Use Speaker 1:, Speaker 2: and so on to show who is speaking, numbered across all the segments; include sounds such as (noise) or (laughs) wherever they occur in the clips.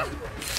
Speaker 1: Ah! (laughs)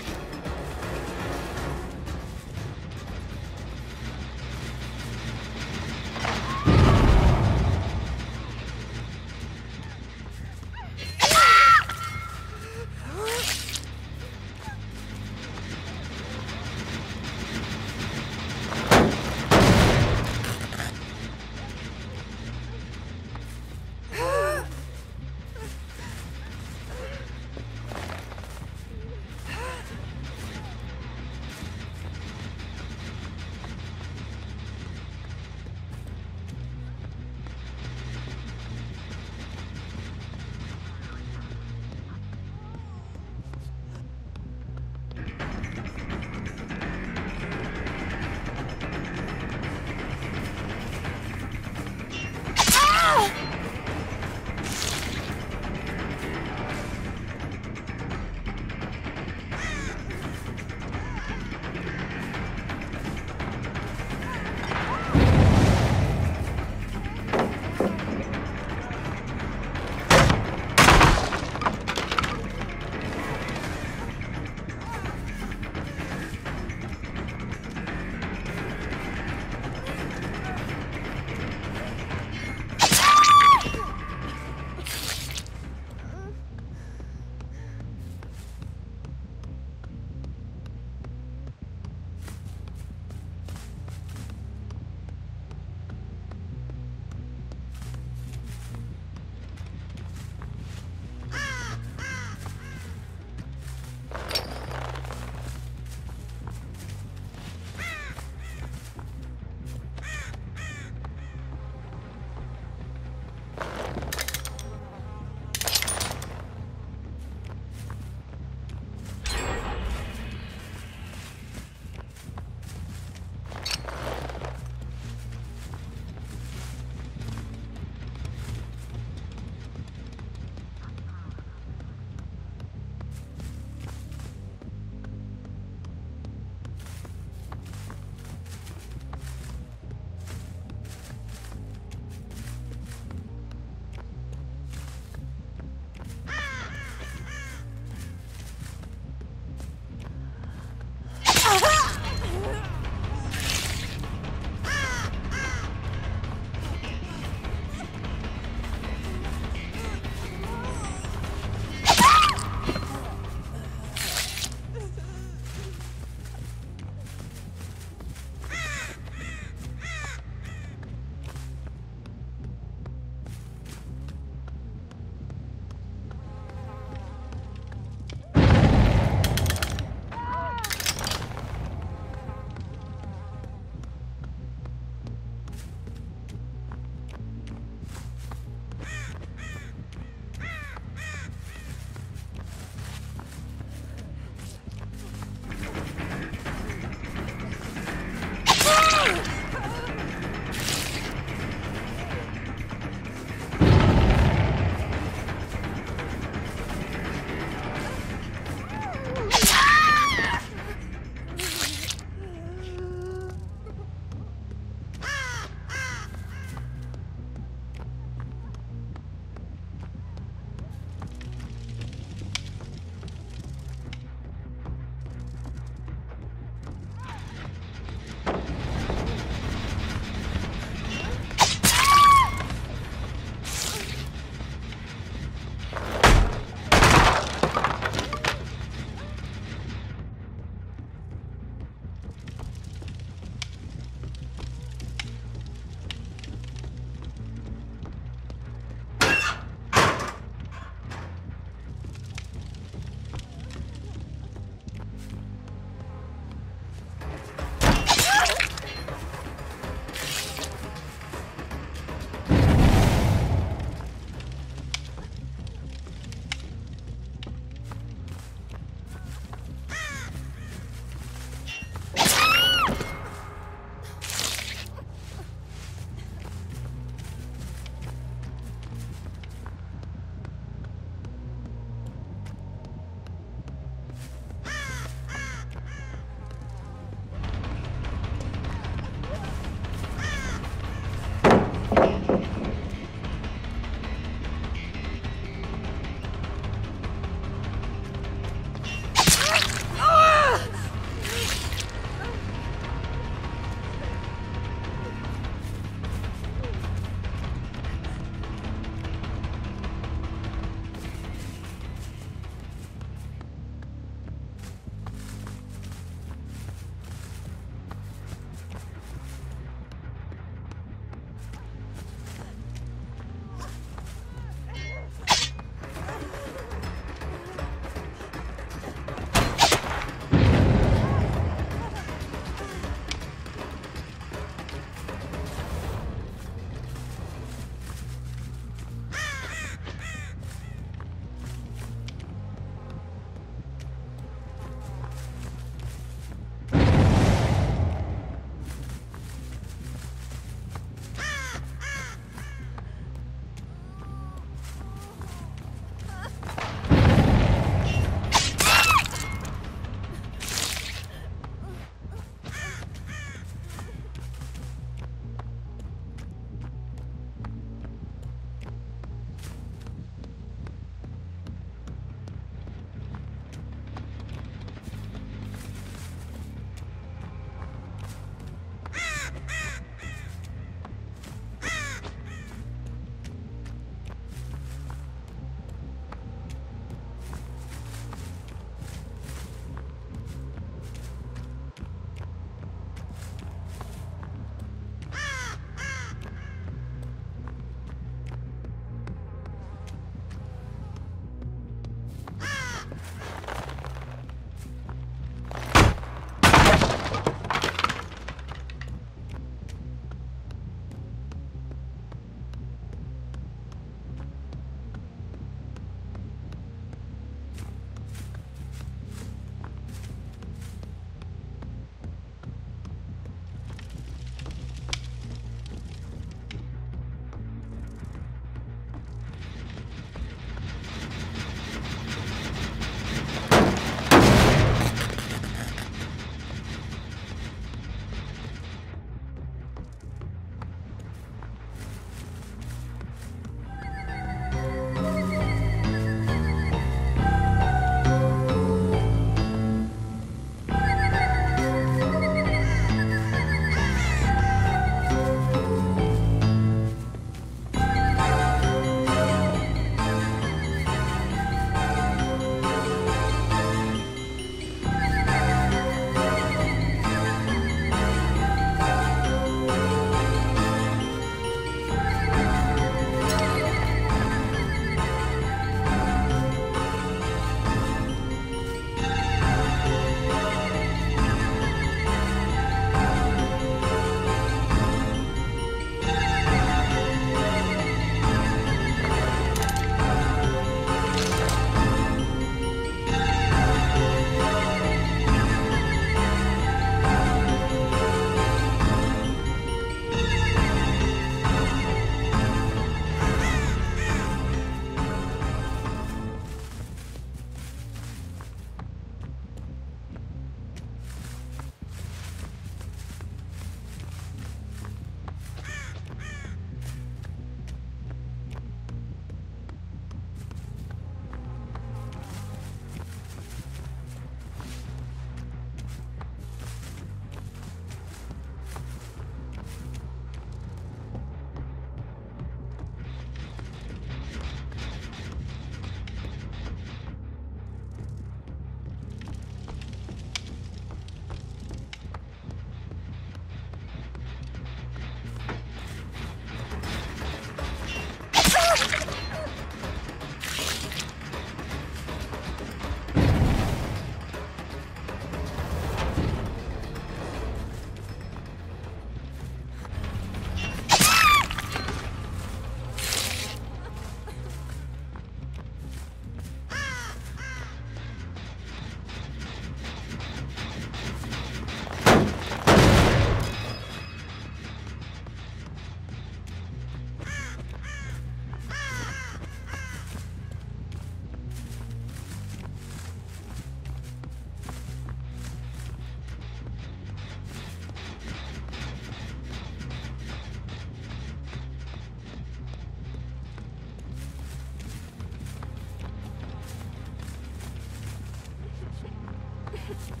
Speaker 1: Yeah!